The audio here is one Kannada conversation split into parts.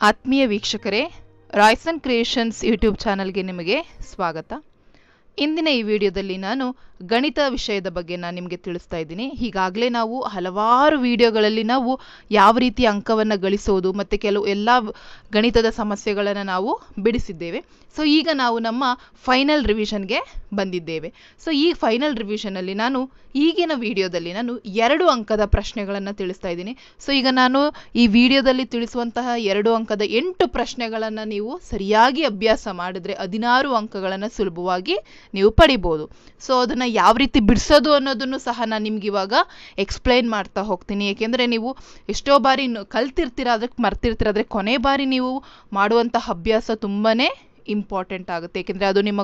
ಆತ್ಮೀಯ ವೀಕ್ಷಕರೇ ರಾಯ್ಸನ್ ಕ್ರಿಯೇಷನ್ಸ್ ಯೂಟ್ಯೂಬ್ ಚಾನಲ್ಗೆ ನಿಮಗೆ ಸ್ವಾಗತ. ಇಂದಿನ ಈ ವಿಡಿಯೋದಲ್ಲಿ ನಾನು ಗಣಿತ ವಿಷಯದ ಬಗ್ಗೆ ನಾನು ನಿಮಗೆ ತಿಳಿಸ್ತಾ ಇದ್ದೀನಿ. ಈಗಾಗಲೇ ನಾವು ಹಲವಾರು ವಿಡಿಯೋಗಳಲ್ಲಿ ನಾವು ಯಾವ ರೀತಿ ಅಂಕವನ್ನು ಗಳಿಸೋದು ಮತ್ತು ಕೆಲವು ಎಲ್ಲ ಗಣಿತದ ಸಮಸ್ಯೆಗಳನ್ನು ನಾವು ಬಿಡಿಸಿದ್ದೇವೆ. ಸೊ ಈಗ ನಾವು ನಮ್ಮ ಫೈನಲ್ ರಿವಿಷನ್ಗೆ ಬಂದಿದ್ದೇವೆ. ಸೊ ಈ ಫೈನಲ್ ರಿವಿಷನಲ್ಲಿ ನಾನು ಈಗಿನ ವಿಡಿಯೋದಲ್ಲಿ ನಾನು ಎರಡು ಅಂಕದ ಪ್ರಶ್ನೆಗಳನ್ನು ತಿಳಿಸ್ತಾ ಇದ್ದೀನಿ. ಸೊ ಈಗ ನಾನು ಈ ವಿಡಿಯೋದಲ್ಲಿ ತಿಳಿಸುವಂತಹ ಎರಡು ಅಂಕದ ಎಂಟು ಪ್ರಶ್ನೆಗಳನ್ನು ನೀವು ಸರಿಯಾಗಿ ಅಭ್ಯಾಸ ಮಾಡಿದ್ರೆ ಹದಿನಾರು ಅಂಕಗಳನ್ನು ಸುಲಭವಾಗಿ ನೀವು ಪಡಿಬೋದು. ಸೊ ಅದನ್ನು ಯಾವ ರೀತಿ ಬಿಡಿಸೋದು ಅನ್ನೋದನ್ನು ಸಹ ನಾನು ನಿಮ್ಗೆ ಇವಾಗ ಎಕ್ಸ್ಪ್ಲೈನ್ ಮಾಡ್ತಾ ಹೋಗ್ತೀನಿ. ಏಕೆಂದರೆ ನೀವು ಎಷ್ಟೋ ಬಾರಿ ಕಲ್ತಿರ್ತೀರ ಅದಕ್ಕೆ ಮರ್ತಿರ್ತೀರ, ಆದರೆ ಕೊನೆ ಬಾರಿ ನೀವು ಮಾಡುವಂಥ ಅಭ್ಯಾಸ ತುಂಬಾ ಇಂಪಾರ್ಟೆಂಟ್ ಆಗುತ್ತೆ. ಏಕೆಂದರೆ ಅದು ನಿಮ್ಮ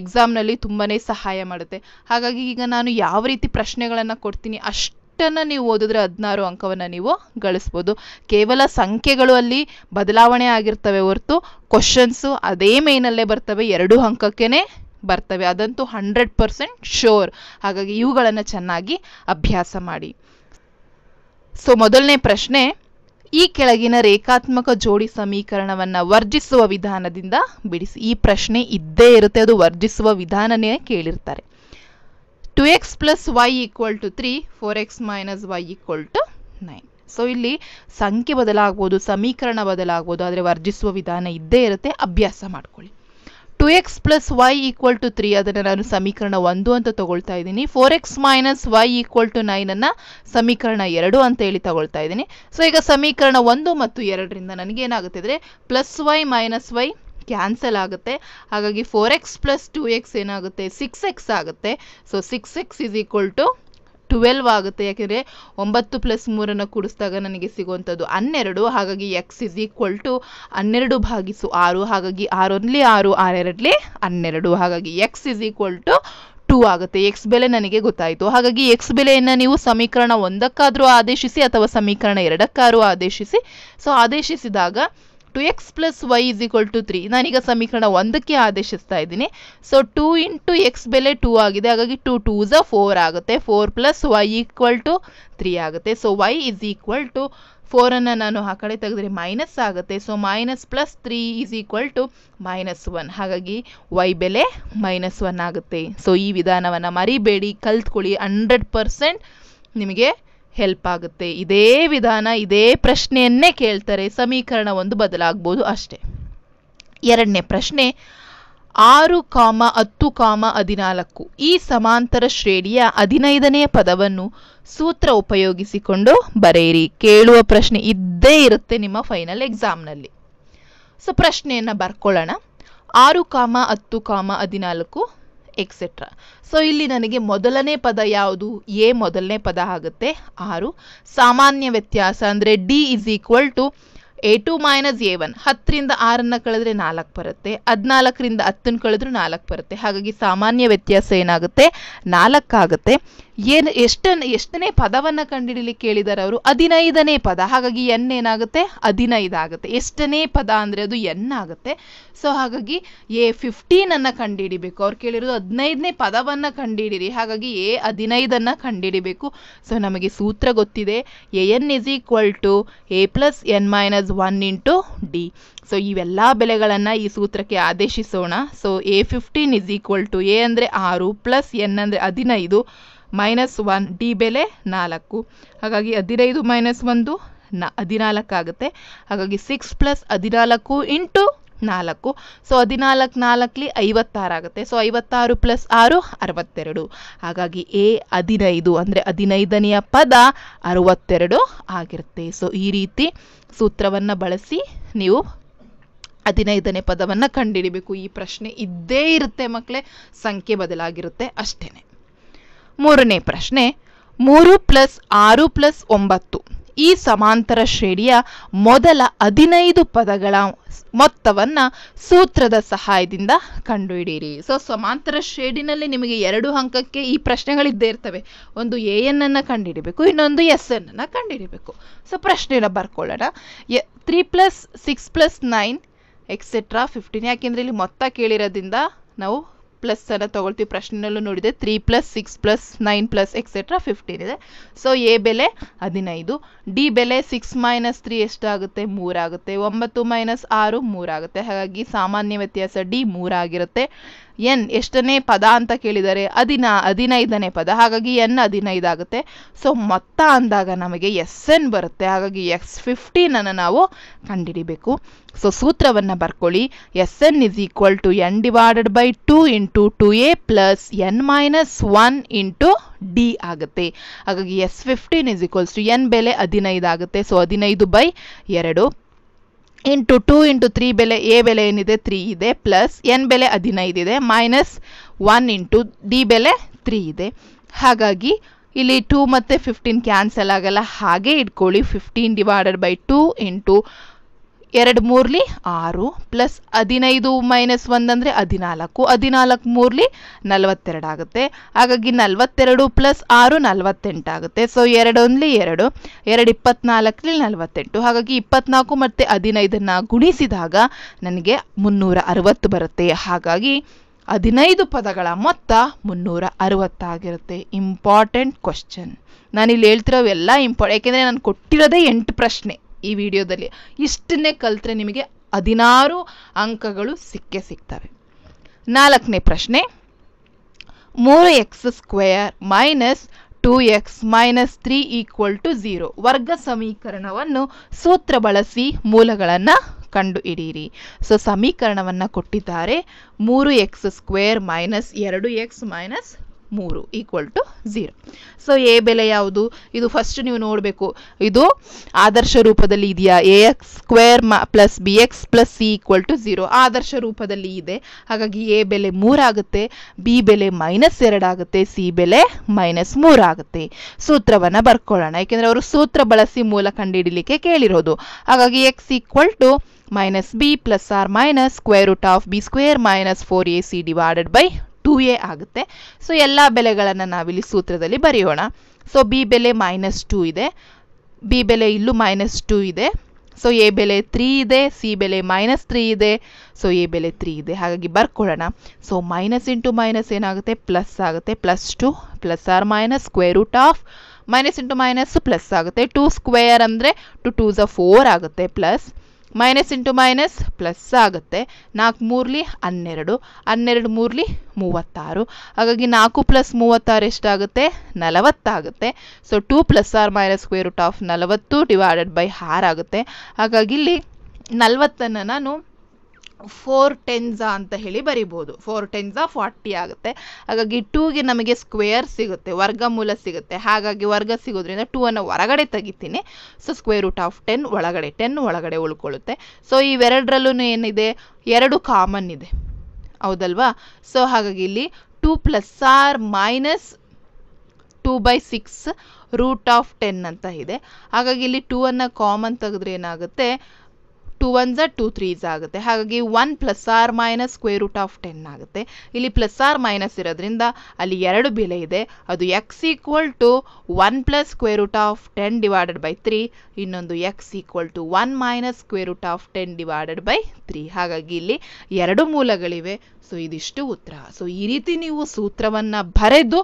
ಎಕ್ಸಾಮ್ನಲ್ಲಿ ತುಂಬಾ ಸಹಾಯ ಮಾಡುತ್ತೆ. ಹಾಗಾಗಿ ಈಗ ನಾನು ಯಾವ ರೀತಿ ಪ್ರಶ್ನೆಗಳನ್ನು ಕೊಡ್ತೀನಿ, ಅಷ್ಟನ್ನು ನೀವು ಓದಿದ್ರೆ ಹದಿನಾರು ಅಂಕವನ್ನು ನೀವು ಗಳಿಸ್ಬೋದು. ಕೇವಲ ಸಂಖ್ಯೆಗಳು ಅಲ್ಲಿ ಬದಲಾವಣೆ ಆಗಿರ್ತವೆ ಹೊರತು ಕ್ವಶನ್ಸು ಅದೇ ಮೇನಲ್ಲೇ ಬರ್ತವೆ. ಎರಡು ಅಂಕಕ್ಕೇ ಬರ್ತವೆ. ಅದಂತೂ ಹಂಡ್ರೆಡ್ ಪರ್ಸೆಂಟ್ ಶೋರ್ ಹಾಗಾಗಿ ಇವುಗಳನ್ನು ಚೆನ್ನಾಗಿ ಅಭ್ಯಾಸ ಮಾಡಿ. ಸೊ ಮೊದಲನೇ ಪ್ರಶ್ನೆ, ಈ ಕೆಳಗಿನ ರೇಖಾತ್ಮಕ ಜೋಡಿ ಸಮೀಕರಣವನ್ನು ವರ್ಜಿಸುವ ವಿಧಾನದಿಂದ ಬಿಡಿಸಿ. ಈ ಪ್ರಶ್ನೆ ಇದ್ದೇ ಇರುತ್ತೆ, ಅದು ವರ್ಜಿಸುವ ವಿಧಾನನೇ ಕೇಳಿರ್ತಾರೆ. Two x plus y equal to three four x minus y equal to nine so ಇಲ್ಲಿ ಸಂಖ್ಯೆ ಬದಲಾಗ್ಬೋದು, ಸಮೀಕರಣ ಬದಲಾಗ್ಬೋದು, ಆದರೆ ವರ್ಜಿಸುವ ವಿಧಾನ ಇದ್ದೇ ಇರುತ್ತೆ. ಅಭ್ಯಾಸ ಮಾಡ್ಕೊಳ್ಳಿ. Two x plus y equal to three ಅದನ್ನು ನಾನು ಸಮೀಕರಣ ಒಂದು ಅಂತ ತಗೊಳ್ತಾ ಇದ್ದೀನಿ. Four x minus y equal to ನೈನನ್ನು ಸಮೀಕರಣ ಎರಡು ಅಂತ ಹೇಳಿ ತಗೊಳ್ತಾ ಇದ್ದೀನಿ. ಸೊ ಈಗ ಸಮೀಕರಣ ಒಂದು ಮತ್ತು ಎರಡರಿಂದ ನನಗೆ ಏನಾಗುತ್ತೆ ಅಂದರೆ plus y minus y cancel ಆಗುತ್ತೆ. ಹಾಗಾಗಿ four x plus two x ಏನಾಗುತ್ತೆ? ಸಿಕ್ಸ್ ಎಕ್ಸ್ ಆಗುತ್ತೆ. So six x is equal to twelve ಆಗುತ್ತೆ. ಯಾಕೆಂದರೆ ಒಂಬತ್ತು ಪ್ಲಸ್ ಮೂರನ್ನು ಕೂಡಿಸಿದಾಗ ನನಗೆ ಸಿಗುವಂಥದ್ದು ಹನ್ನೆರಡು. ಹಾಗಾಗಿ ಎಕ್ಸ್ ಇಸ್ ಈಕ್ವಲ್ ಟು ಹನ್ನೆರಡು ಭಾಗಿಸು ಆರು. ಹಾಗಾಗಿ ಆರೊಂದ್ಲಿ ಆರು, ಆರೆರಡ್ಲಿ ಹನ್ನೆರಡು. ಹಾಗಾಗಿ x is equal to two ಆಗುತ್ತೆ. ಎಕ್ಸ್ ಬೆಲೆ ನನಗೆ ಗೊತ್ತಾಯಿತು. ಹಾಗಾಗಿ ಎಕ್ಸ್ ಬೆಲೆಯನ್ನು ನೀವು ಸಮೀಕರಣ ಒಂದಕ್ಕಾದರೂ ಆದೇಶಿಸಿ ಅಥವಾ ಸಮೀಕರಣ ಎರಡಕ್ಕಾದರೂ ಆದೇಶಿಸಿ. So ಆದೇಶಿಸಿದಾಗ two x plus y is equal to three ನಾನೀಗ ಸಮೀಕರಣ ಒಂದಕ್ಕೆ ಆದೇಶಿಸ್ತಾ ಇದ್ದೀನಿ. ಸೊ ಟೂ ಇಂಟು ಎಕ್ಸ್ ಬೆಲೆ ಟೂ ಆಗಿದೆ. ಹಾಗಾಗಿ ಟು ಟೂ ಝ ಫೋರ್ ಆಗುತ್ತೆ. Four plus y equal to three ಆಗುತ್ತೆ. So y is equal to ಫೋರನ್ನು ನಾನು ಆ ಕಡೆ ತೆಗೆದ್ರೆ ಮೈನಸ್ ಆಗುತ್ತೆ. So minus plus three is equal to minus one ಹಾಗಾಗಿ ವೈ ಬೆಲೆ ಮೈನಸ್ ಒನ್ ಆಗುತ್ತೆ. ಸೊ ಈ ವಿಧಾನವನ್ನು ಮರಿಬೇಡಿ. ಕಲ್ತ್ಕೊಳ್ಳಿ. ಹಂಡ್ರೆಡ್ ಪರ್ಸೆಂಟ್ ನಿಮಗೆ ಹೆಲ್ಪ್ ಆಗುತ್ತೆ. ಇದೇ ವಿಧಾನ, ಇದೇ ಪ್ರಶ್ನೆಯನ್ನೇ ಕೇಳ್ತಾರೆ. ಸಮೀಕರಣ ಒಂದು ಬದಲಾಗ್ಬೋದು ಅಷ್ಟೇ. ಎರಡನೇ ಪ್ರಶ್ನೆ, ಆರು ಕಾಮ ಹತ್ತು ಕಾಮ ಹದಿನಾಲ್ಕು ಈ ಸಮಾಂತರ ಶ್ರೇಣಿಯ ಹದಿನೈದನೇ ಪದವನ್ನು ಸೂತ್ರ ಉಪಯೋಗಿಸಿಕೊಂಡು ಬರೆಯಿರಿ. ಕೇಳುವ ಪ್ರಶ್ನೆ ಇದ್ದೇ ಇರುತ್ತೆ ನಿಮ್ಮ ಫೈನಲ್ ಎಕ್ಸಾಮ್ನಲ್ಲಿ ಸೊ ಪ್ರಶ್ನೆಯನ್ನು ಬರ್ಕೊಳ್ಳೋಣ. ಆರು ಕಾಮ ಹತ್ತು ಕಾಮ ಹದಿನಾಲ್ಕು ಎಕ್ಸೆಟ್ರಾ ಸೊ ಇಲ್ಲಿ ನನಗೆ ಮೊದಲನೇ ಪದ ಯಾವುದು? ಎ ಮೊದಲನೇ ಪದ ಆಗುತ್ತೆ. ಆರು. ಸಾಮಾನ್ಯ ವ್ಯತ್ಯಾಸ ಅಂದರೆ d is equal to a two minus a one. ಹತ್ತರಿಂದ ಆರನ್ನು ಕಳೆದ್ರೆ ನಾಲ್ಕು ಬರುತ್ತೆ. ಹದಿನಾಲ್ಕರಿಂದ ಹತ್ತನ್ನು ಕಳೆದ್ರೂ ನಾಲ್ಕು ಬರುತ್ತೆ. ಹಾಗಾಗಿ ಸಾಮಾನ್ಯ ವ್ಯತ್ಯಾಸ ಏನಾಗುತ್ತೆ? ನಾಲ್ಕಾಗುತ್ತೆ ಏನು ಎಷ್ಟನ್ನು ಎಷ್ಟನೇ ಪದವನ್ನು ಕಂಡುಹಿಡಿಲಿಕ್ಕೆ ಕೇಳಿದ್ದಾರೆ ಅವರು? ಹದಿನೈದನೇ ಪದ. ಹಾಗಾಗಿ ಎನ್ ಏನಾಗುತ್ತೆ? ಹದಿನೈದು ಆಗುತ್ತೆ. ಎಷ್ಟನೇ ಪದ ಅಂದರೆ ಅದು ಎನ್ ಆಗುತ್ತೆ. ಸೊ ಹಾಗಾಗಿ ಎ ಫಿಫ್ಟೀನನ್ನು ಕಂಡುಹಿಡಿಬೇಕು ಅವ್ರು ಕೇಳಿರೋದು ಹದಿನೈದನೇ ಪದವನ್ನು ಕಂಡುಹಿಡಿರಿ ಹಾಗಾಗಿ ಎ ಹದಿನೈದನ್ನು ಕಂಡುಹಿಡಿಬೇಕು ಸೊ ನಮಗೆ ಸೂತ್ರ ಗೊತ್ತಿದೆ. A n is equal to a plus n minus one into d so ಇವೆಲ್ಲ ಬೆಲೆಗಳನ್ನು ಈ ಸೂತ್ರಕ್ಕೆ ಆದೇಶಿಸೋಣ. So a fifteen is equal to a ಅಂದರೆ ಆರು ಪ್ಲಸ್ ಎನ್ ಅಂದರೆ ಹದಿನೈದು. ಮೈನಸ್ ಒನ್ ಡಿ ಬೆಲೆ ನಾಲ್ಕು. ಹಾಗಾಗಿ ಹದಿನೈದು ಮೈನಸ್ ಒಂದು ನ ಹದಿನಾಲ್ಕು ಆಗುತ್ತೆ. ಹಾಗಾಗಿ ಸಿಕ್ಸ್ ಪ್ಲಸ್ ಹದಿನಾಲ್ಕು ಇಂಟು ನಾಲ್ಕು. ಸೊ ಹದಿನಾಲ್ಕು ನಾಲ್ಕಲಿ ಐವತ್ತಾರಾಗುತ್ತೆ ಸೊ ಐವತ್ತಾರು ಪ್ಲಸ್ ಆರು ಅರವತ್ತೆರಡು. ಹಾಗಾಗಿ ಎ ಹದಿನೈದು ಅಂದರೆ ಹದಿನೈದನೆಯ ಪದ ಅರವತ್ತೆರಡು ಆಗಿರುತ್ತೆ. ಸೊ ಈ ರೀತಿ ಸೂತ್ರವನ್ನು ಬಳಸಿ ನೀವು ಹದಿನೈದನೇ ಪದವನ್ನು ಕಂಡುಹಿಡಿಬೇಕು ಈ ಪ್ರಶ್ನೆ ಇದ್ದೇ ಇರುತ್ತೆ ಮಕ್ಕಳೇ. ಸಂಖ್ಯೆ ಬದಲಾಗಿರುತ್ತೆ ಅಷ್ಟೇನೆ. ಮೂರನೇ ಪ್ರಶ್ನೆ, ಮೂರು ಪ್ಲಸ್ ಆರು ಪ್ಲಸ್ ಒಂಬತ್ತು. ಈ ಸಮಾಂತರ ಶ್ರೇಣಿಯ ಮೊದಲ ಹದಿನೈದು ಪದಗಳ ಮೊತ್ತವನ್ನು ಸೂತ್ರದ ಸಹಾಯದಿಂದ ಕಂಡುಹಿಡಿಯಿರಿ. ಸೊ ಸಮಾಂತರ ಶ್ರೇಣಿನಲ್ಲಿ ನಿಮಗೆ ಎರಡು ಅಂಕಕ್ಕೆ ಈ ಪ್ರಶ್ನೆಗಳಿದ್ದೇ ಇರ್ತವೆ. ಒಂದು ಎ ಎನ್ ಅನ್ನು ಕಂಡುಹಿಡಿಬೇಕು, ಇನ್ನೊಂದು ಎಸ್ ಎನ್ ಅನ್ನು ಕಂಡುಹಿಡಿಬೇಕು. ಸೊ ಪ್ರಶ್ನೆನ ಬರ್ಕೊಳ್ಳೋಣ. A three plus six plus nine etcetera fifteen ಯಾಕೆಂದರೆ ಇಲ್ಲಿ ಮೊತ್ತ ಕೇಳಿರೋದ್ರಿಂದ ನಾವು ಪ್ಲಸ್ ಎಲ್ಲ ತಗೊಳ್ತೀವಿ. ಪ್ರಶ್ನೆಯಲ್ಲೂ ನೋಡಿದೆ. Three plus six plus nine plus etcetera fifteen ಇದೆ. ಸೊ ಎ ಬೆಲೆ ಹದಿನೈದು. ಡಿ ಬೆಲೆ ಸಿಕ್ಸ್ ಮೈನಸ್ ತ್ರೀ ಎಷ್ಟಾಗುತ್ತೆ? ಮೂರಾಗುತ್ತೆ ಒಂಬತ್ತು ಮೈನಸ್ ಆರು ಮೂರಾಗುತ್ತೆ ಹಾಗಾಗಿ ಸಾಮಾನ್ಯ ವ್ಯತ್ಯಾಸ ಡಿ ಮೂರಾಗಿರುತ್ತೆ ಎನ್ ಎಷ್ಟನೇ ಪದ ಅಂತ ಕೇಳಿದರೆ ಅದಿನ, ಹದಿನೈದನೇ ಪದ. ಹಾಗಾಗಿ ಎನ್ ಹದಿನೈದಾಗುತ್ತೆ ಸೊ ಮೊತ್ತ ಅಂದಾಗ ನಮಗೆ ಎಸ್ ಎನ್ ಬರುತ್ತೆ. ಹಾಗಾಗಿ ಎಕ್ಸ್ ಫಿಫ್ಟೀನನ್ನು ನಾವು ಕಂಡುಹಿಡಿಬೇಕು ಸೊ ಸೂತ್ರವನ್ನು ಬರ್ಕೊಳ್ಳಿ. S n is equal to n divided by two into two a plus n minus one into d ಆಗುತ್ತೆ. ಹಾಗಾಗಿ s fifteen is equals to n ಬೆಲೆ ಹದಿನೈದು ಆಗುತ್ತೆ. ಸೊ ಹದಿನೈದು ಬೈ ಎರಡು. ಇಂಟು ಟೂ ಇಂಟು ತ್ರೀ ಬೆಲೆ ಎ ಬೆಲೆ ಏನಿದೆ ತ್ರೀ ಇದೆ ಪ್ಲಸ್ ಎನ್ ಬೆಲೆ ಹದಿನೈದು ಇದೆ ಮೈನಸ್ ಒನ್ ಇಂಟು ಡಿ ಬೆಲೆ ತ್ರೀ ಇದೆ. ಹಾಗಾಗಿ ಇಲ್ಲಿ ಟೂ ಮತ್ತು ಫಿಫ್ಟೀನ್ ಕ್ಯಾನ್ಸಲ್ ಆಗಲ್ಲ, ಹಾಗೆ ಇಟ್ಕೊಳ್ಳಿ. Fifteen divided by two into ಎರಡು ಮೂರ್ಲಿ ಆರು ಪ್ಲಸ್ ಹದಿನೈದು ಮೈನಸ್ ಒಂದಂದರೆ ಹದಿನಾಲ್ಕು. ಹದಿನಾಲ್ಕು ಮೂರ್ಲಿ ನಲವತ್ತೆರಡು ಆಗುತ್ತೆ. ಹಾಗಾಗಿ ನಲವತ್ತೆರಡು ಪ್ಲಸ್ ಆರು ನಲವತ್ತೆಂಟಾಗುತ್ತೆ ಸೊ ಎರಡೊಂದ್ಲಿ ಎರಡು ಎರಡು ಇಪ್ಪತ್ನಾಲ್ಕಲಿ ನಲವತ್ತೆಂಟು. ಹಾಗಾಗಿ ಇಪ್ಪತ್ನಾಲ್ಕು ಮತ್ತು ಹದಿನೈದನ್ನು ಗುಣಿಸಿದಾಗ ನನಗೆ ಮುನ್ನೂರ ಅರವತ್ತು ಬರುತ್ತೆ. ಹಾಗಾಗಿ ಹದಿನೈದು ಪದಗಳ ಮೊತ್ತ ಮುನ್ನೂರ ಅರವತ್ತಾಗಿರುತ್ತೆ ಇಂಪಾರ್ಟೆಂಟ್ ಕ್ವಶನ್ ನಾನಿಲ್ಲಿ ಹೇಳ್ತಿರೋ ಎಲ್ಲ ಇಂಪಾರ್ಟೆಂಟ್ ಯಾಕೆಂದರೆ ನಾನು ಕೊಟ್ಟಿರೋದೇ ಎಂಟು ಪ್ರಶ್ನೆ. ಈ ವಿಡಿಯೋದಲ್ಲಿ ಇಷ್ಟನ್ನೇ ಕಲಿತ್ರೆ ನಿಮಗೆ ಹದಿನಾರು ಅಂಕಗಳು ಸಿಕ್ಕೇ ಸಿಗ್ತವೆ. ನಾಲ್ಕನೇ ಪ್ರಶ್ನೆ, ಮೂರು x square minus two x minus three equal to zero ವರ್ಗ ಸಮೀಕರಣವನ್ನು ಸೂತ್ರ ಬಳಸಿ ಮೂಲಗಳನ್ನು ಕಂಡುಹಿಡಿಯಿರಿ. ಸೊ ಸಮೀಕರಣವನ್ನು ಕೊಟ್ಟಿದ್ದಾರೆ ಮೂರು ಎಕ್ಸ್ ಸ್ಕ್ವೇರ್ ಮೈನಸ್ ಎರಡು ಎಕ್ಸ್ ಮೈನಸ್ ಮೂರು equal to zero so a ಬೆಲೆ ಯಾವುದು? ಇದು ಫಸ್ಟ್ ನೀವು ನೋಡಬೇಕು. ಇದು ಆದರ್ಶ ರೂಪದಲ್ಲಿ ಇದೆಯಾ? ಎ ಎಕ್ಸ್ ಸ್ಕ್ವೇರ್ ಮ plus b x plus c equal to zero ಆದರ್ಶ ರೂಪದಲ್ಲಿ ಇದೆ. ಹಾಗಾಗಿ ಎ ಬೆಲೆ ಮೂರಾಗುತ್ತೆ ಬಿ ಬೆಲೆ ಮೈನಸ್ ಎರಡಾಗುತ್ತೆ ಸಿ ಬೆಲೆ ಮೈನಸ್ ಮೂರಾಗುತ್ತೆ ಸೂತ್ರವನ್ನು ಬರ್ಕೊಳ್ಳೋಣ. ಯಾಕೆಂದರೆ ಅವರು ಸೂತ್ರ ಬಳಸಿ ಮೂಲ ಕಂಡುಹಿಡಿಲಿಕ್ಕೆ ಕೇಳಿರೋದು. ಹಾಗಾಗಿ x equal to minus b plus or minus square root of b square minus four a c divided by two a ಆಗುತ್ತೆ. ಸೊ ಎಲ್ಲ ಬೆಲೆಗಳನ್ನು ನಾವಿಲ್ಲಿ ಸೂತ್ರದಲ್ಲಿ ಬರೆಯೋಣ. ಸೊ ಬಿ ಬೆಲೆ ಮೈನಸ್ ಟೂ ಇದೆ. ಬಿ ಬೆಲೆ ಇಲ್ಲೂ ಮೈನಸ್ ಟೂ ಇದೆ. ಸೊ ಎ ಬೆಲೆ ತ್ರೀ ಇದೆ. ಸಿ ಬೆಲೆ ಮೈನಸ್ ತ್ರೀ ಇದೆ. ಸೊ ಎ ಬೆಲೆ ತ್ರೀ ಇದೆ. ಹಾಗಾಗಿ ಬರ್ಕೊಳ್ಳೋಣ. ಸೊ ಮೈನಸ್ ಇಂಟು ಮೈನಸ್ ಏನಾಗುತ್ತೆ? ಪ್ಲಸ್ ಆಗುತ್ತೆ. Plus two plus or minus square root of minus into minus plus ಆಗುತ್ತೆ. ಟೂ ಸ್ಕ್ವೇರ್ ಅಂದರೆ ಟು ಟೂ ಝ ಫೋರ್ ಆಗುತ್ತೆ. Plus minus into minus plus ಆಗುತ್ತೆ. ನಾಲ್ಕು ಮೂರ್ಲಿ ಹನ್ನೆರಡು ಹನ್ನೆರಡು ಮೂರ್ಲಿ ಮೂವತ್ತಾರು. ಹಾಗಾಗಿ ನಾಲ್ಕು ಪ್ಲಸ್ ಮೂವತ್ತಾರು ಎಷ್ಟಾಗುತ್ತೆ? ನಲವತ್ತಾಗುತ್ತೆ. So two plus or minus square root of ನಲವತ್ತು ಡಿವೈಡೆಡ್ ಬೈ ಆರ್ ಆಗುತ್ತೆ. ಹಾಗಾಗಿ ಇಲ್ಲಿ ನಲವತ್ತನ್ನು ನಾನು ಫೋರ್ ಟೆನ್ಸಾ ಅಂತ ಹೇಳಿ ಬರಿಬೋದು. ಫೋರ್ ಟೆನ್ಸಾ ಫಾರ್ಟಿ ಆಗುತ್ತೆ. ಹಾಗಾಗಿ ಟೂಗೆ ನಮಗೆ ಸ್ಕ್ವೇರ್ ಸಿಗುತ್ತೆ, ವರ್ಗಮೂಲ ಸಿಗುತ್ತೆ. ಹಾಗಾಗಿ ವರ್ಗ ಸಿಗೋದ್ರಿಂದ ಟೂ ಅನ್ನು ಹೊರಗಡೆ ತೆಗಿತೀನಿ. So, square root of ten ಒಳಗಡೆ ಟೆನ್ ಒಳಗಡೆ ಉಳ್ಕೊಳ್ಳುತ್ತೆ. ಸೊ ಇವೆರಡರಲ್ಲೂ ಏನಿದೆ? ಎರಡು ಕಾಮನ್ ಇದೆ. ಹೌದಲ್ವಾ? ಸೊ, ಹಾಗಾಗಿ ಇಲ್ಲಿ two plus or minus two by six root of ten ಅಂತ ಇದೆ. ಹಾಗಾಗಿ ಇಲ್ಲಿ ಟೂ ಅನ್ನು ಕಾಮನ್ ತೆಗೆದ್ರೆ ಏನಾಗುತ್ತೆ? ಟು ಒನ್ಸ ಟು ತ್ರೀಸ್ ಆಗುತ್ತೆ. ಹಾಗಾಗಿ one plus or minus square root of ten ಆಗುತ್ತೆ. ಇಲ್ಲಿ ಪ್ಲಸ್ ಆರ್ ಮೈನಸ್ ಇರೋದ್ರಿಂದ ಅಲ್ಲಿ ಎರಡು ಬೆಲೆ ಇದೆ. ಅದು x equal to one plus square root of ten divided by three ಇನ್ನೊಂದು x equal to one minus square root of ten divided by three ಹಾಗಾಗಿ ಇಲ್ಲಿ ಎರಡು ಮೂಲಗಳಿವೆ. ಸೊ ಇದಿಷ್ಟು ಉತ್ತರ. ಸೊ ಈ ರೀತಿ ನೀವು ಸೂತ್ರವನ್ನು ಬರೆದು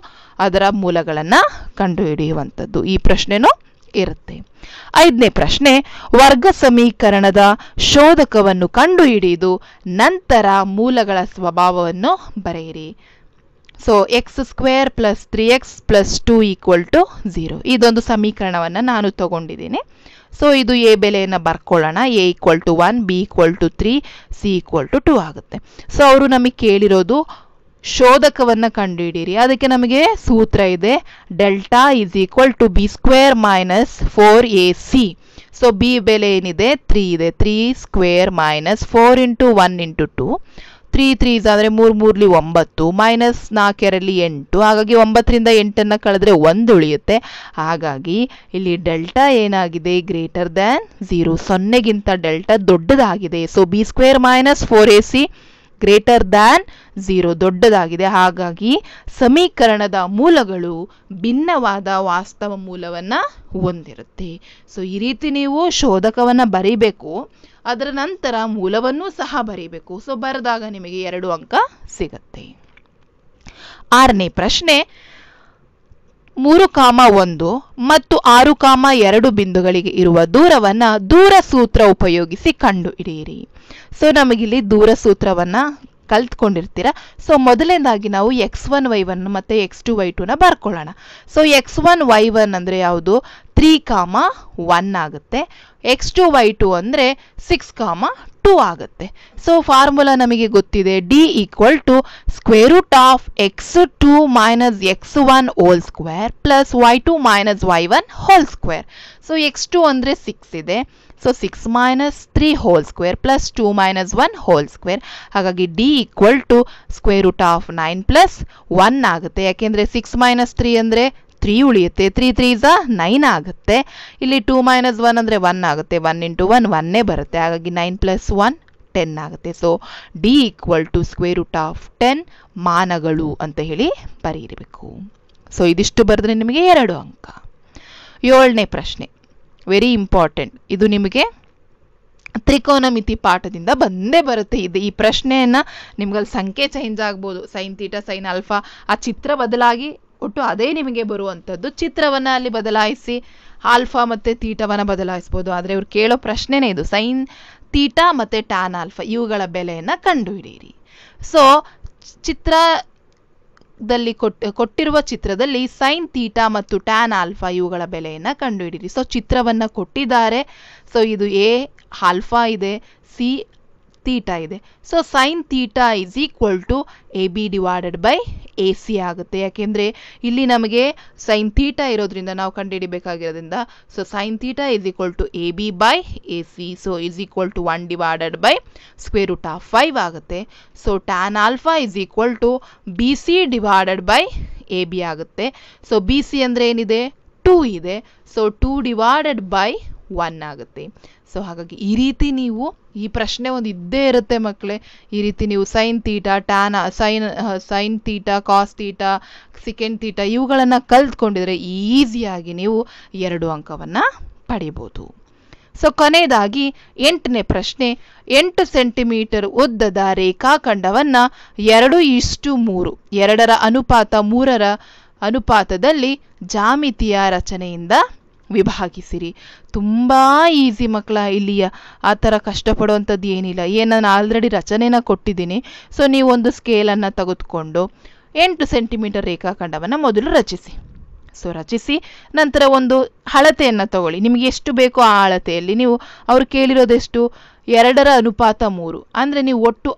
ಅದರ ಮೂಲಗಳನ್ನು ಕಂಡುಹಿಡಿಯುವಂಥದ್ದು. ಈ ಪ್ರಶ್ನೆನೂ ಇರುತ್ತೆ. ಐದನೇ ಪ್ರಶ್ನೆ, ವರ್ಗ ಸಮೀಕರಣದ ಶೋಧಕವನ್ನು ಕಂಡುಹಿಡಿದು ನಂತರ ಮೂಲಗಳ ಸ್ವಭಾವವನ್ನು ಬರೆಯಿರಿ. So x square plus three x plus two equal to zero ಇದೊಂದು ಸಮೀಕರಣವನ್ನು ನಾನು ತಗೊಂಡಿದ್ದೀನಿ. ಸೊ ಇದು ಎ ಬೆಲೆಯನ್ನು ಬರ್ಕೊಳ್ಳೋಣ. A equal to one b equal to three c equal to two ಆಗುತ್ತೆ. ಸೊ ಅವರು ನಮಗೆ ಕೇಳಿರೋದು ಶೋಧಕವನ್ನು ಕಂಡುಹಿಡಿಯಿರಿ ಅದಕ್ಕೆ ನಮಗೆ ಸೂತ್ರ ಇದೆ, delta is equal to b square minus four a c so b ಬೆಲೆ ಏನಿದೆ? ತ್ರೀ ಇದೆ. Three square minus four into one into two three threes ಅಂದರೆ ಮೂರು, ಮೂರಲಿ ಒಂಬತ್ತು. ಮೈನಸ್ ನಾಲ್ಕರಲ್ಲಿ ಎಂಟು. ಹಾಗಾಗಿ ಒಂಬತ್ತರಿಂದ ಎಂಟನ್ನು ಕಳೆದ್ರೆ ಒಂದು ಉಳಿಯುತ್ತೆ. ಹಾಗಾಗಿ ಇಲ್ಲಿ ಡೆಲ್ಟಾ ಏನಾಗಿದೆ? ಗ್ರೇಟರ್ ದ್ಯಾನ್ ಝೀರೋ ಸೊನ್ನೆಗಿಂತ ಡೆಲ್ಟಾ ದೊಡ್ಡದಾಗಿದೆ. So b square minus four a c greater than zero ದೊಡ್ಡದಾಗಿದೆ. ಹಾಗಾಗಿ ಸಮೀಕರಣದ ಮೂಲಗಳು ಭಿನ್ನವಾದ ವಾಸ್ತವ ಮೂಲವನ್ನು ಹೊಂದಿರುತ್ತೆ. ಸೊ ಈ ರೀತಿ ನೀವು ಶೋಧಕವನ್ನು ಬರೀಬೇಕು. ಅದರ ನಂತರ ಮೂಲವನ್ನು ಸಹ ಬರೀಬೇಕು. ಸೊ ಬರೆದಾಗ ನಿಮಗೆ ಎರಡು ಅಂಕ ಸಿಗತ್ತೆ. ಆರನೇ ಪ್ರಶ್ನೆ ಮೂರು ಕಾಮ ಒಂದು ಮತ್ತು ಆರು ಕಾಮ ಎರಡು ಬಿಂದುಗಳಿಗೆ ಇರುವ ದೂರವನ್ನ ದೂರ ಸೂತ್ರ ಉಪಯೋಗಿಸಿ ಕಂಡು ಹಿಡಿಯಿರಿ ಸೊ ನಮಗಿಲ್ಲಿ ದೂರ ಸೂತ್ರವನ್ನ ಕಲ್ತ್ಕೊಂಡಿರ್ತೀರ. ಸೊ ಮೊದಲನೇದಾಗಿ ನಾವು ಎಕ್ಸ್ ಒನ್ ವೈ ಒನ್ ಮತ್ತೆ ಎಕ್ಸ್ ಟು ವೈ ಟೂನ ಬರ್ಕೊಳ್ಳೋಣ. So x one y one ಅಂದರೆ ಯಾವುದು? ತ್ರೀ ಕಾಮ ಒನ್ ಆಗುತ್ತೆ. ಎಕ್ಸ್ ಟು ವೈ ಟು ಅಂದರೆ ಸಿಕ್ಸ್ ಕಾಮ ಟು ಆಗುತ್ತೆ. ಸೊ ಫಾರ್ಮುಲಾ ನಮಗೆ ಗೊತ್ತಿದೆ. D equal to square root of x two minus x one whole square plus y two minus y one whole square so x two ಅಂದರೆ ಸಿಕ್ಸ್ ಇದೆ. So six minus three whole square plus two minus one whole square ಹಾಗಾಗಿ d equal to square root of nine plus one ಆಗುತ್ತೆ. ಯಾಕೆಂದರೆ ಸಿಕ್ಸ್ ಮೈನಸ್ ತ್ರೀ ಅಂದರೆ ತ್ರೀ ಉಳಿಯುತ್ತೆ. ತ್ರೀ ತ್ರೀ ಝ ನೈನ್ ಆಗುತ್ತೆ. ಇಲ್ಲಿ ಟೂ ಮೈನಸ್ ಒನ್ ಅಂದರೆ ಒನ್ ಆಗುತ್ತೆ. ಒನ್ ಇಂಟು ಒನ್ ಒನ್ನೇ ಬರುತ್ತೆ. ಹಾಗಾಗಿ ನೈನ್ ಪ್ಲಸ್ ಒನ್ ಟೆನ್ ಆಗುತ್ತೆ. So d equal to square root of ten ಮಾನಗಳು ಅಂತ ಹೇಳಿ ಬರೀರಬೇಕು ಸೊ ಇದಿಷ್ಟು ಬರೆದ್ರೆ ನಿಮಗೆ ಎರಡು ಅಂಕ. ಏಳನೇ ಪ್ರಶ್ನೆ. ವೆರಿ ಇಂಪಾರ್ಟೆಂಟ್ ಇದು ನಿಮಗೆ ತ್ರಿಕೋನಮಿತಿ ಪಾಠದಿಂದ ಬಂದೇ ಬರುತ್ತೆ. ಇದು ಈ ಪ್ರಶ್ನೆಯನ್ನು ನಿಮ್ಗಲ್ಲಿ ಸಂಖ್ಯೆ ಚೇಂಜ್ ಆಗ್ಬೋದು. ಸೈನ್ ತೀಟ ಸೈನ್ ಅಲ್ಫಾ ಆ ಚಿತ್ರ ಬದಲಾಗಿ ಒಟ್ಟು ಅದೇ ನಿಮಗೆ ಬರುವಂಥದ್ದು. ಚಿತ್ರವನ್ನು ಅಲ್ಲಿ ಬದಲಾಯಿಸಿ, ಆಲ್ಫಾ ಮತ್ತು ತೀಟವನ್ನು ಬದಲಾಯಿಸ್ಬೋದು. ಆದರೆ ಇವ್ರು ಕೇಳೋ ಪ್ರಶ್ನೆನೇ ಇದು. ಸೈನ್ ತೀಟಾ ಮತ್ತು ಟ್ಯಾನ್ ಆಲ್ಫಾ, ಇವುಗಳ ಬೆಲೆಯನ್ನು ಕಂಡುಹಿಡಿಯಿರಿ. ಸೊ ಚಿತ್ರದಲ್ಲಿ ಕೊಟ್, ಕೊಟ್ಟಿರುವ ಚಿತ್ರದಲ್ಲಿ ಸೈನ್ ತೀಟಾ ಮತ್ತು ಟ್ಯಾನ್ ಆಲ್ಫಾ ಇವುಗಳ ಬೆಲೆಯನ್ನು ಕಂಡುಹಿಡಿಯಿರಿ. ಸೊ ಚಿತ್ರವನ್ನು ಕೊಟ್ಟಿದ್ದಾರೆ. ಸೊ ಇದು ಎ, ಆಲ್ಫಾ ಇದೆ, ಸಿ ತೀಟಾ ಇದೆ. So sine theta is equal to A B divided by A C ಆಗುತ್ತೆ. ಯಾಕೆಂದರೆ ಇಲ್ಲಿ ನಮಗೆ ಸೈನ್ ತೀಟಾ ಇರೋದ್ರಿಂದ ನಾವು ಕಂಡುಹಿಡಿಬೇಕಾಗಿರೋದ್ರಿಂದ so sine theta is equal to A B by A C so is equal to one divided by square root of five ಆಗುತ್ತೆ. So tan alpha is equal to B C divided by A B ಆಗುತ್ತೆ. ಸೊ ಬಿ ಸಿ ಅಂದರೆ ಏನಿದೆ? ಟೂ ಇದೆ. So two divided by one ಆಗುತ್ತೆ. ಸೊ ಹಾಗಾಗಿ ಈ ರೀತಿ ನೀವು ಈ ಪ್ರಶ್ನೆ ಒಂದು ಇದ್ದೇ ಇರುತ್ತೆ ಮಕ್ಕಳೇ ಈ ರೀತಿ ನೀವು sine theta tan sine sine theta cos theta second theta ಇವುಗಳನ್ನು ಕಲ್ತ್ಕೊಂಡಿದ್ರೆ ಈಸಿಯಾಗಿ ನೀವು ಎರಡು ಅಂಕವನ್ನು ಪಡಿಬೋದು. ಸೊ ಕೊನೆಯದಾಗಿ ಎಂಟನೇ ಪ್ರಶ್ನೆ, ಎಂಟು ಸೆಂಟಿಮೀಟರ್ ಉದ್ದದ ರೇಖಾಖಂಡವನ್ನು ಎರಡು ಇಷ್ಟು ಮೂರು, ಎರಡರ ಅನುಪಾತ ಮೂರರ ಅನುಪಾತದಲ್ಲಿ ಜಾಮಿತಿಯ ರಚನೆಯಿಂದ ವಿಭಾಗಿಸಿರಿ. ತುಂಬ ಈಸಿ ಮಕ್ಕಳ, ಇಲ್ಲಿಯ ಆ ಥರ ಕಷ್ಟಪಡುವಂಥದ್ದು ಏನಿಲ್ಲ. ಏನು, ನಾನು ಆಲ್ರೆಡಿ ರಚನೆನ ಕೊಟ್ಟಿದ್ದೀನಿ. ಸೊ ನೀವು ಒಂದು ಸ್ಕೇಲನ್ನು ತೆಗೆದುಕೊಂಡು ಎಂಟು ಸೆಂಟಿಮೀಟರ್ ರೇಖಾಖಂಡವನ್ನು ಮೊದಲು ರಚಿಸಿ. ಸೊ ರಚಿಸಿ, ನಂತರ ಒಂದು ಅಳತೆಯನ್ನು ತಗೊಳ್ಳಿ. ನಿಮಗೆ ಎಷ್ಟು ಬೇಕೋ ಆ ಅಳತೆಯಲ್ಲಿ ನೀವು, ಅವರು ಕೇಳಿರೋದೆಷ್ಟು ಎರಡರ ಅನುಪಾತ ಮೂರು. ಅಂದರೆ ನೀವು ಒಟ್ಟು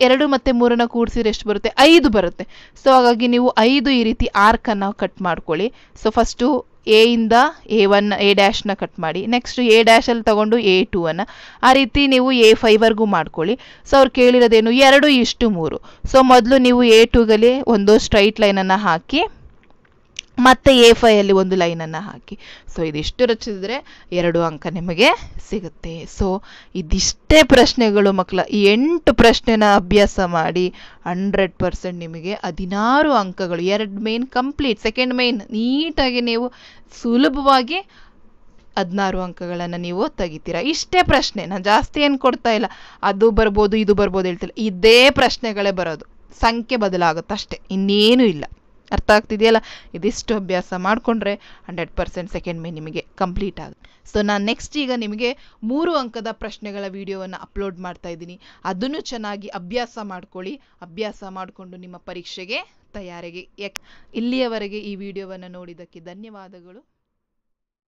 ಎರಡು ಮತ್ತು ಮೂರನ್ನು ಕೂಡಿಸಿದ್ರೆ ಎಷ್ಟು ಬರುತ್ತೆ? ಐದು ಬರುತ್ತೆ. ಸೊ ಹಾಗಾಗಿ ನೀವು ಐದು ಈ ರೀತಿ ಆರ್ಕನ್ನು ಕಟ್ ಮಾಡ್ಕೊಳ್ಳಿ. ಸೊ ಫಸ್ಟು ಎ ಇಂದ ಎ ಒನ್ ಎ ಡ್ಯಾಶ್ನ ಕಟ್ ಮಾಡಿ. ನೆಕ್ಸ್ಟ್ ಎ ಡ್ಯಾಶಲ್ಲಿ ತಗೊಂಡು ಎ ಟೂ ಅನ್ನು. ಆ ರೀತಿ ನೀವು ಎ ಫೈವರ್ಗೂ ಮಾಡ್ಕೊಳ್ಳಿ. ಸೊ ಅವ್ರು ಕೇಳಿರೋದೇನು? ಎರಡು ಇಷ್ಟು ಮೂರು. ಸೊ ಮೊದಲು ನೀವು ಎ ಟೂಗಲ್ಲಿ ಒಂದು ಸ್ಟ್ರೈಟ್ ಲೈನನ್ನು ಹಾಕಿ ಮತ್ತೆ ಎ ಫೈಯಲ್ಲಿ ಒಂದು ಲೈನನ್ನು ಹಾಕಿ. ಸೊ ಇದಿಷ್ಟು ರಚಿಸಿದ್ರೆ ಎರಡು ಅಂಕ ನಿಮಗೆ ಸಿಗುತ್ತೆ. ಸೊ ಇದಿಷ್ಟೇ ಪ್ರಶ್ನೆಗಳು ಮಕ್ಕಳ, ಈ ಎಂಟು ಪ್ರಶ್ನೆನ ಅಭ್ಯಾಸ ಮಾಡಿ ಹಂಡ್ರೆಡ್ ಪರ್ಸೆಂಟ್ ನಿಮಗೆ ಹದಿನಾರು ಅಂಕಗಳು, ಎರಡು ಮೇನ್ ಕಂಪ್ಲೀಟ್ ಸೆಕೆಂಡ್ ಮೇನ್ ನೀಟಾಗಿ ನೀವು ಸುಲಭವಾಗಿ ಹದಿನಾರು ಅಂಕಗಳನ್ನು ನೀವು ತೆಗಿತೀರಾ. ಇಷ್ಟೇ ಪ್ರಶ್ನೆ, ನಾನು ಜಾಸ್ತಿ ಏನು ಕೊಡ್ತಾ ಇಲ್ಲ. ಅದು ಬರ್ಬೋದು, ಇದು ಬರ್ಬೋದು ಹೇಳ್ತಿಲ್ಲ. ಇದೇ ಪ್ರಶ್ನೆಗಳೇ ಬರೋದು. ಸಂಖ್ಯೆ ಬದಲಾಗುತ್ತೆ ಅಷ್ಟೇ ಇನ್ನೇನು ಇಲ್ಲ. ಅರ್ಥ ಆಗ್ತಿದೆಯಲ್ಲ? ಇದಿಷ್ಟು ಅಭ್ಯಾಸ ಮಾಡಿಕೊಂಡ್ರೆ ಹಂಡ್ರೆಡ್ ಪರ್ಸೆಂಟ್ ಸೆಕೆಂಡ್ ಮೇ ನಿಮಗೆ ಕಂಪ್ಲೀಟ್ ಆಗುತ್ತೆ. ಸೊ ನಾನು ನೆಕ್ಸ್ಟ್ ಈಗ ನಿಮಗೆ ಮೂರು ಅಂಕದ ಪ್ರಶ್ನೆಗಳ ವಿಡಿಯೋವನ್ನು ಅಪ್ಲೋಡ್ ಮಾಡ್ತಾ ಇದ್ದೀನಿ. ಅದನ್ನು ಚೆನ್ನಾಗಿ ಅಭ್ಯಾಸ ಮಾಡ್ಕೊಳ್ಳಿ. ಅಭ್ಯಾಸ ಮಾಡಿಕೊಂಡು ನಿಮ್ಮ ಪರೀಕ್ಷೆಗೆ ತಯಾರಿಗೆ. ಇಲ್ಲಿಯವರೆಗೆ ಈ ವಿಡಿಯೋವನ್ನು ನೋಡಿದ್ದಕ್ಕೆ ಧನ್ಯವಾದಗಳು.